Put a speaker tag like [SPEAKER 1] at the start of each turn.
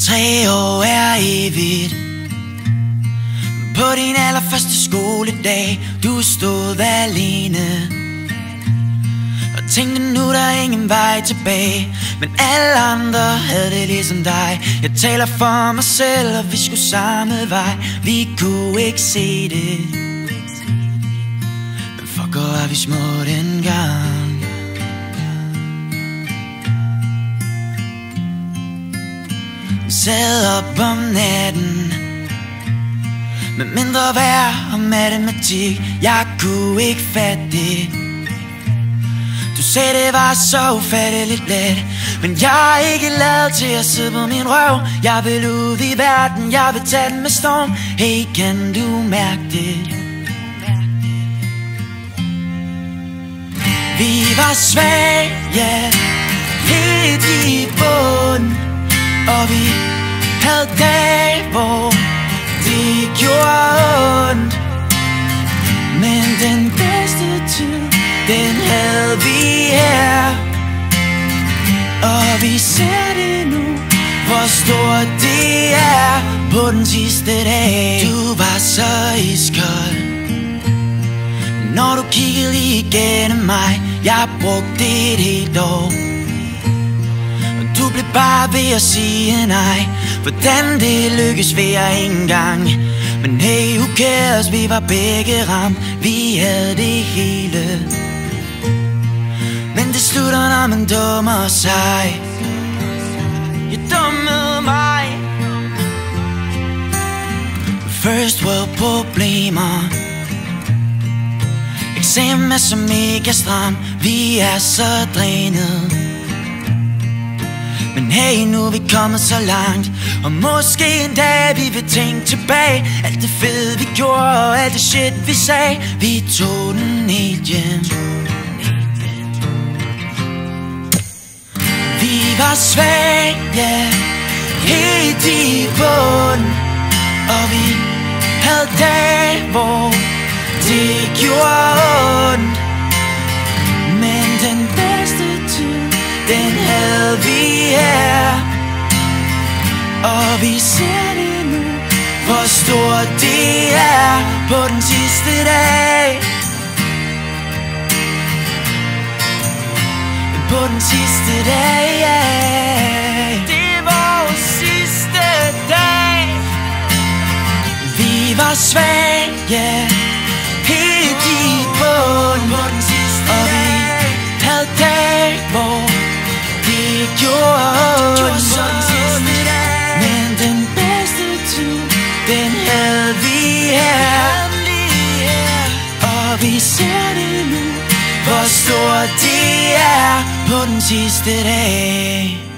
[SPEAKER 1] Tre år er evigt. På din allerførste skoledag Du stod alene. Og tænkte nu der er ingen vej tilbage. Men alle andre havde det ligesom dig. Jeg taler for mig selv og vi skulle samme vej. Vi kunne ikke se det. Men fuck hvor var vi små dengang. Sad op om natten. Med mindre vær og matematik. Jeg kunne ikke fatte det. Du sagde det var så ufatteligt let. Men jeg er ikke lavet til at sidde på min røv. Jeg vil ud i verden, jeg vil tage den med storm. Hey, kan du mærke det? Vi var svage, den havde vi her. Og vi ser det nu, hvor stort det er. På den sidste dag. Du var så iskold. Når du kiggede lige igennem mig Jeg brugte et helt år. Du blev bare ved at sige nej. Hvordan det lykkes ved jeg ikke engang. Men hey, who cares, vi var begge ramt Vi havde det hele. Men det slutter, når man dummer sig Jeg dummede mig. First world problemer. Eksamen er så mega stram Vi er så drænet. Men hey, nu er vi kommet så langt. Og måske en dag vi vil tænke tilbage. Alt det fede vi gjorde og alt det shit vi sagde. Vi tog den helt hjem. Var svage, Helt i bund. Og vi havde dage, hvor det gjorde ondt. Men den bedste tid, den havde vi her. Og vi ser det nu Hvor stort det er På den sidste dag. På den sidste dag. Var svage. Helt i bund. Og vi havde dage, hvor det gjorde ondt. Men den bedste tid, den havde vi her. Og vi ser det nu, hvor stort det er på den sidste dag